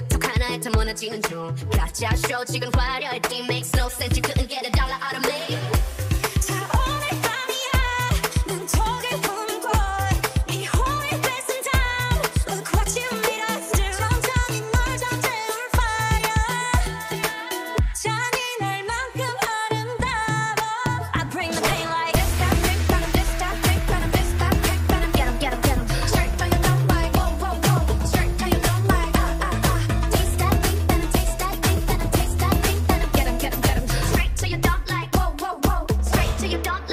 끄떡 하나에 다 무너지는 중. 가짜 쇼. 지금 화려해. Makes no sense. You couldn't get a dollar out of me. 오늘 밤이야. 눈 you don't